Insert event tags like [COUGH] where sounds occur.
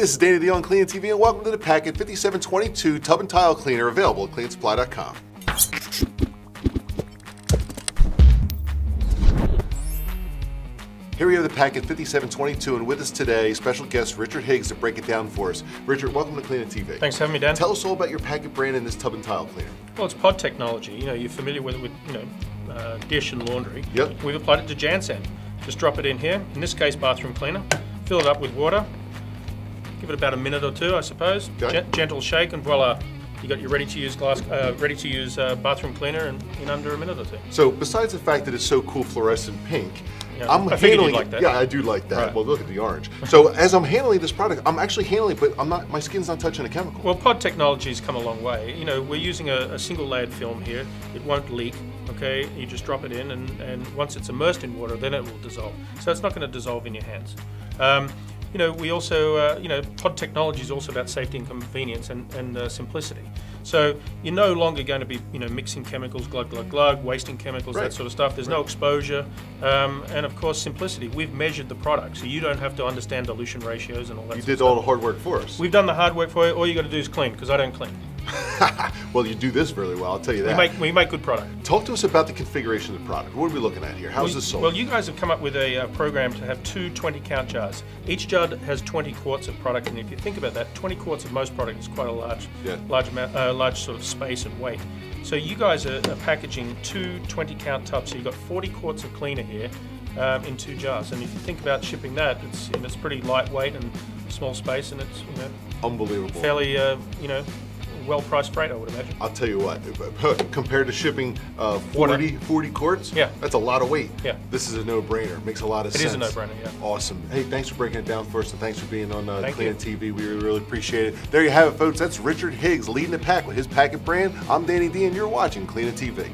this is Danny D on CleanIt TV, and welcome to the Packet 5722 Tub and Tile Cleaner available at cleanitsupply.com. Here we have the Packet 5722, and with us today, special guest Richard Higgs to break it down for us. Richard, welcome to CleanIt TV. Thanks for having me, Dan. Tell us all about your PAK IT brand and this tub and tile cleaner. Well, it's pod technology. You know, you're familiar with it with you know, uh, dish and laundry. Yep. We've applied it to Jansen. Just drop it in here. In this case, bathroom cleaner. Fill it up with water. Give it about a minute or two, I suppose. Okay. Gen- gentle shake, and voila, you got your ready-to-use glass, uh, ready-to-use uh, bathroom cleaner in, in under a minute or two. So, besides the fact that it's so cool fluorescent pink, Yeah, I'm I handling like that. Yeah, I do like that. Right. Well, look at the orange. So, as I'm handling this product, I'm actually handling, it, but I'm not. My skin's not touching a chemical. Well, pod technology's come a long way. You know, we're using a, a single layered film here. It won't leak. Okay, you just drop it in, and, and once it's immersed in water, then it will dissolve. So it's not going to dissolve in your hands. Um, you know, we also, uh, you know, pod technology is also about safety and convenience and, and uh, simplicity. So you're no longer going to be, you know, mixing chemicals, glug, glug, glug, wasting chemicals, Right. that sort of stuff. There's no exposure, um, and of course simplicity. We've measured the product, so you don't have to understand dilution ratios and all that. you did all stuff. the hard work for us. We've done the hard work for you. All you got to do is clean, because I don't clean. [LAUGHS] well, you do this really well. I'll tell you We that. make we make good product. Talk to us about the configuration of the product. What are we looking at here? How's well, this sold? Well, you guys have come up with a uh, program to have two 20 count jars. Each jar has 20 quarts of product, and if you think about that, 20 quarts of most product is quite a large, Yeah. large amount, uh, large sort of space and weight. So you guys are, are packaging two 20 count tubs. So you've got 40 quarts of cleaner here um, in two jars. And if you think about shipping that, it's you know, it's pretty lightweight and small space, and it's you know Unbelievable. fairly uh, you know well priced freight, I would imagine. I'll tell you what, compared to shipping uh, 40, 40 quarts, Yeah. that's a lot of weight. Yeah. This is a no-brainer. Makes a lot of It sense. is a no-brainer, yeah. Awesome. Hey, thanks for breaking it down for us, and thanks for being on uh, Thank Clean. TV. We really, really appreciate it. There you have it, folks. That's Richard Higgs leading the pack with his PAK IT brand. I'm Danny D, and you're watching CleanIt TV.